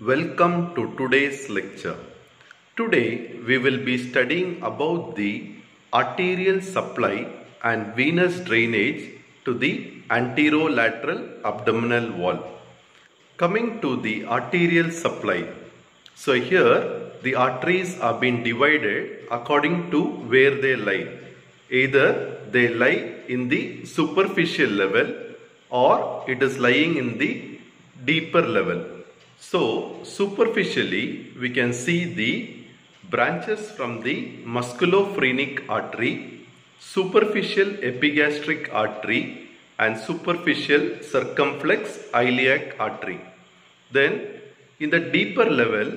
Welcome to today's lecture. Today we will be studying about the arterial supply and venous drainage to the anterolateral abdominal wall. Coming to the arterial supply. So here the arteries are being divided according to where they lie. Either they lie in the superficial level or it is lying in the deeper level. So superficially we can see the branches from the musculophrenic artery, superficial epigastric artery and superficial circumflex iliac artery. Then in the deeper level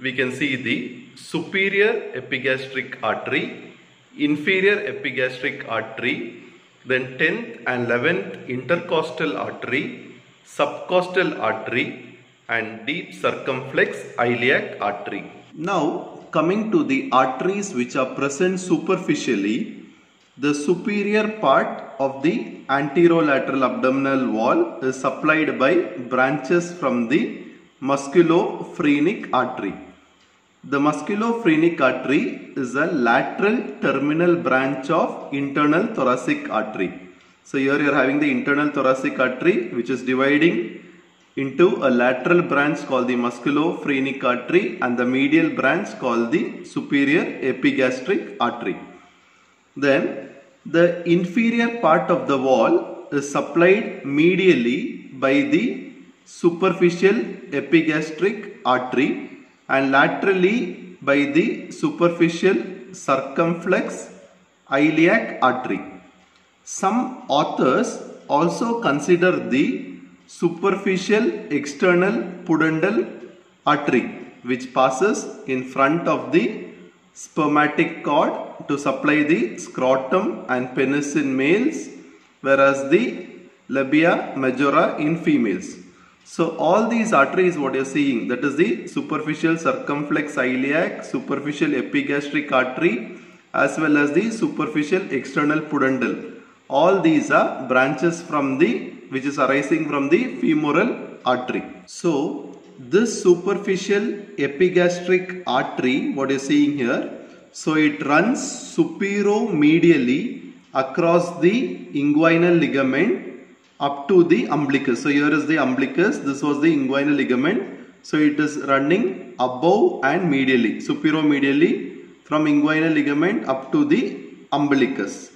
we can see the superior epigastric artery, inferior epigastric artery, then 10th and 11th intercostal artery, subcostal artery and deep circumflex iliac artery. Now coming to the arteries which are present superficially, the superior part of the anterolateral abdominal wall is supplied by branches from the musculophrenic artery. The musculophrenic artery is a lateral terminal branch of internal thoracic artery. So here you are having the internal thoracic artery which is dividing into a lateral branch called the musculophrenic artery and the medial branch called the superior epigastric artery. Then the inferior part of the wall is supplied medially by the superficial epigastric artery and laterally by the superficial circumflex iliac artery. Some authors also consider the superficial external pudendal artery which passes in front of the spermatic cord to supply the scrotum and penis in males whereas the labia majora in females. So all these arteries what you are seeing that is the superficial circumflex iliac, superficial epigastric artery as well as the superficial external pudendal. All these are branches from the which is arising from the femoral artery. So this superficial epigastric artery what you are seeing here so it runs superomedially across the inguinal ligament up to the umbilicus. So here is the umbilicus, this was the inguinal ligament. So it is running above and medially, superomedially from inguinal ligament up to the umbilicus.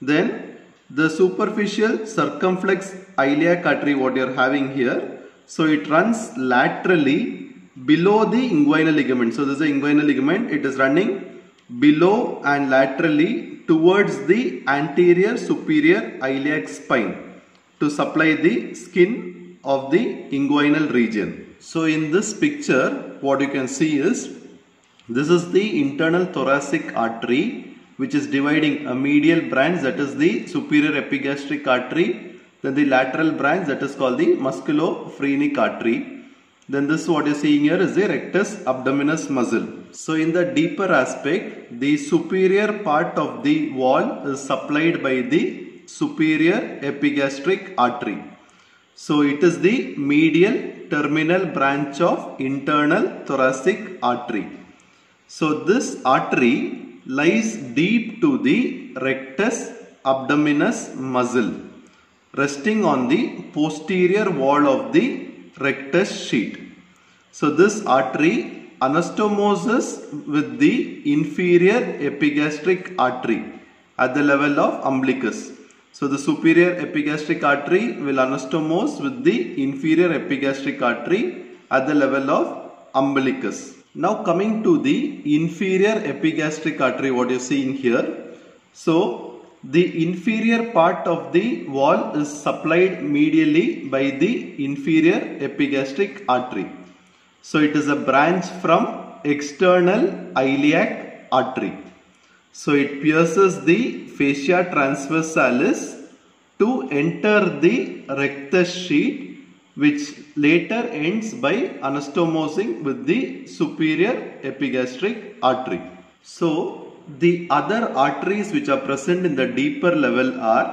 Then the superficial circumflex iliac artery what you are having here. So it runs laterally below the inguinal ligament. So this is the inguinal ligament. It is running below and laterally towards the anterior superior iliac spine to supply the skin of the inguinal region. So in this picture what you can see is this is the internal thoracic artery which is dividing a medial branch that is the superior epigastric artery then the lateral branch that is called the musculophrenic artery then this what you are seeing here is the rectus abdominis muscle. So in the deeper aspect the superior part of the wall is supplied by the superior epigastric artery. So it is the medial terminal branch of internal thoracic artery. So this artery lies deep to the rectus abdominis muscle resting on the posterior wall of the rectus sheath. So this artery anastomoses with the inferior epigastric artery at the level of umbilicus. So the superior epigastric artery will anastomose with the inferior epigastric artery at the level of umbilicus. Now coming to the inferior epigastric artery what you see in here. So the inferior part of the wall is supplied medially by the inferior epigastric artery. So it is a branch from external iliac artery. So it pierces the fascia transversalis to enter the rectus sheath which later ends by anastomosing with the superior epigastric artery. So the other arteries which are present in the deeper level are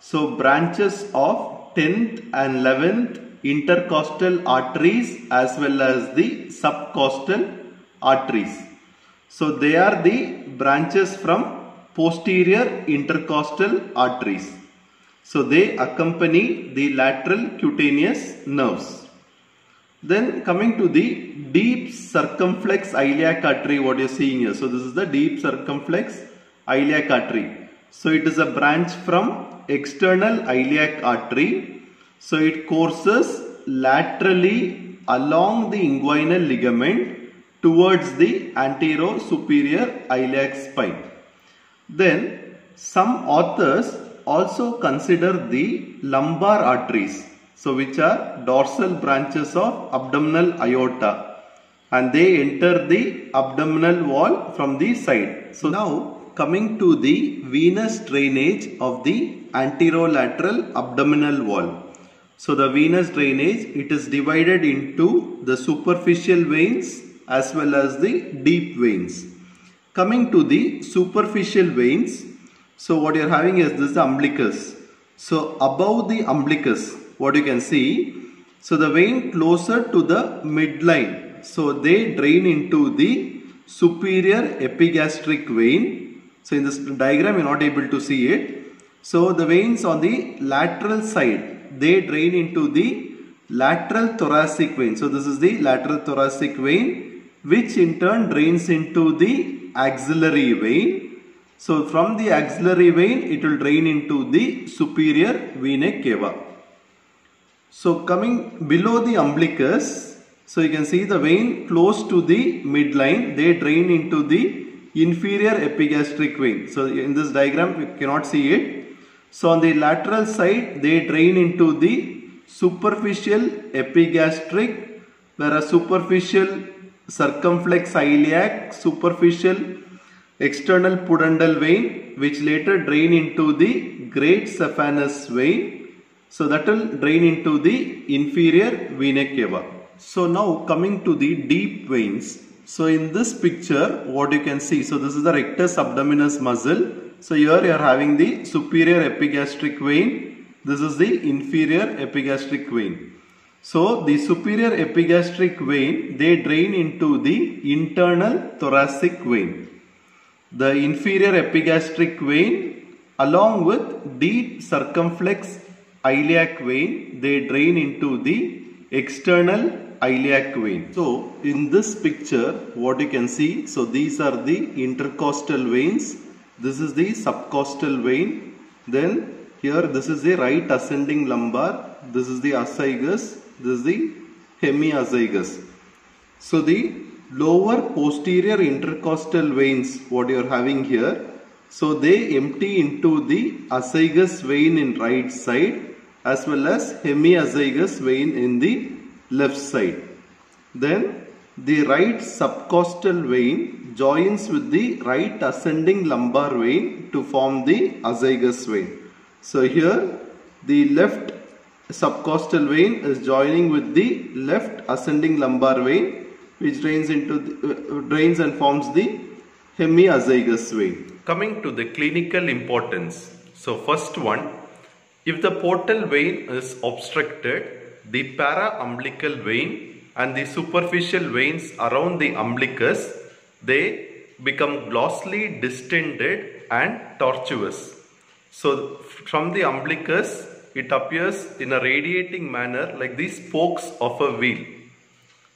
so branches of 10th and 11th intercostal arteries as well as the subcostal arteries. So they are the branches from posterior intercostal arteries. So they accompany the lateral cutaneous nerves. Then coming to the deep circumflex iliac artery what you are seeing here. So this is the deep circumflex iliac artery. So it is a branch from external iliac artery. So it courses laterally along the inguinal ligament towards the antero-superior iliac spine. Then some authors also consider the lumbar arteries so which are dorsal branches of abdominal aorta and they enter the abdominal wall from the side. So now coming to the venous drainage of the anterolateral abdominal wall. So the venous drainage it is divided into the superficial veins as well as the deep veins. Coming to the superficial veins, so what you are having is this umbilicus. So above the umbilicus, what you can see, so the vein closer to the midline, so they drain into the superior epigastric vein. So in this diagram, you are not able to see it. So the veins on the lateral side, they drain into the lateral thoracic vein. So this is the lateral thoracic vein, which in turn drains into the axillary vein. So from the axillary vein it will drain into the superior vena cava. So coming below the umbilicus, so you can see the vein close to the midline, they drain into the inferior epigastric vein. So in this diagram you cannot see it. So on the lateral side they drain into the superficial epigastric whereas superficial circumflex iliac, superficial external pudendal vein which later drain into the great saphenous vein. So that will drain into the inferior vena cava. So now coming to the deep veins. So in this picture what you can see, so this is the rectus abdominis muscle. So here you are having the superior epigastric vein. This is the inferior epigastric vein. So the superior epigastric vein, they drain into the internal thoracic vein. The inferior epigastric vein along with deep circumflex iliac vein, they drain into the external iliac vein. So in this picture, what you can see, so these are the intercostal veins. This is the subcostal vein. Then here this is the right ascending lumbar. This is the azygos this is the hemiazygos. So the lower posterior intercostal veins what you are having here. So they empty into the azygos vein in right side as well as hemiazygos vein in the left side. Then the right subcostal vein joins with the right ascending lumbar vein to form the azygos vein. So here the left subcostal vein is joining with the left ascending lumbar vein which drains into the, uh, drains and forms the hemiazygos vein. Coming to the clinical importance. So first one, if the portal vein is obstructed, the para-umbilical vein and the superficial veins around the umbilicus, they become glossally distended and tortuous. So from the umbilicus, it appears in a radiating manner like the spokes of a wheel.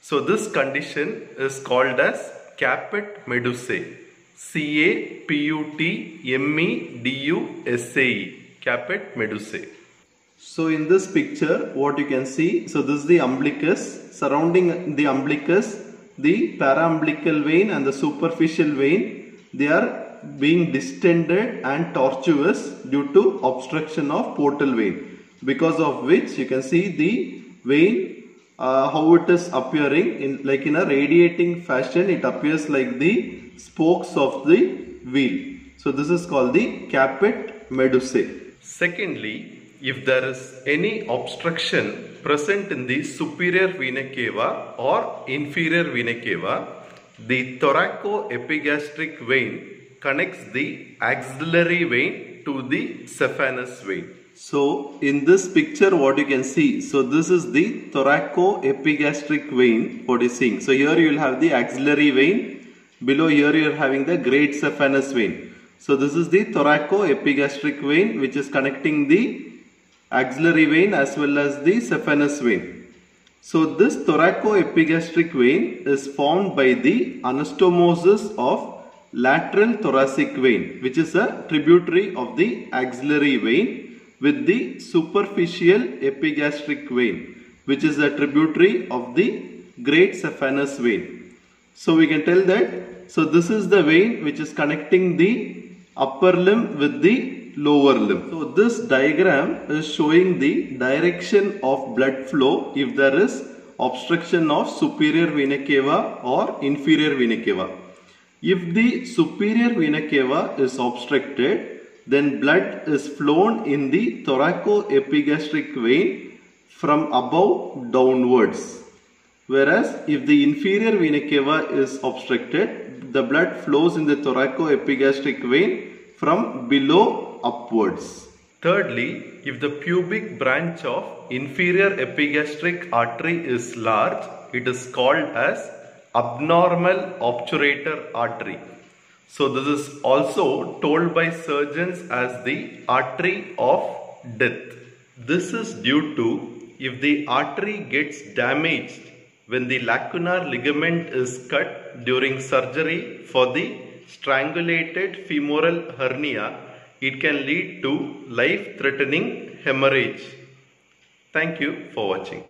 So this condition is called as caput medusae. C-A-P-U-T-M-E-D-U-S-A-E. Caput medusae. So in this picture what you can see, so this is the umbilicus. Surrounding the umbilicus, the paraumbilical vein and the superficial vein, they are being distended and tortuous due to obstruction of portal vein because of which you can see the vein uh, how it is appearing in like in a radiating fashion it appears like the spokes of the wheel so this is called the caput medusae secondly if there is any obstruction present in the superior vena cava or inferior vena cava the thoracoepigastric vein connects the axillary vein to the saphenous vein. So in this picture what you can see, so this is the thoracoepigastric vein what is seeing. So here you will have the axillary vein, below here you are having the great saphenous vein. So this is the thoracoepigastric vein which is connecting the axillary vein as well as the saphenous vein. So this thoracoepigastric vein is formed by the anastomosis of lateral thoracic vein which is a tributary of the axillary vein with the superficial epigastric vein which is a tributary of the great saphenous vein. So we can tell that so this is the vein which is connecting the upper limb with the lower limb. So this diagram is showing the direction of blood flow if there is obstruction of superior vena cava or inferior vena cava. If the superior vena cava is obstructed then blood is flown in the thoracoepigastric vein from above downwards. Whereas if the inferior vena cava is obstructed, the blood flows in the thoracoepigastric vein from below upwards. Thirdly, if the pubic branch of inferior epigastric artery is large, it is called as abnormal obturator artery. So this is also told by surgeons as the artery of death. This is due to if the artery gets damaged when the lacunar ligament is cut during surgery for the strangulated femoral hernia, it can lead to life-threatening hemorrhage. Thank you for watching.